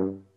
Mm-hmm.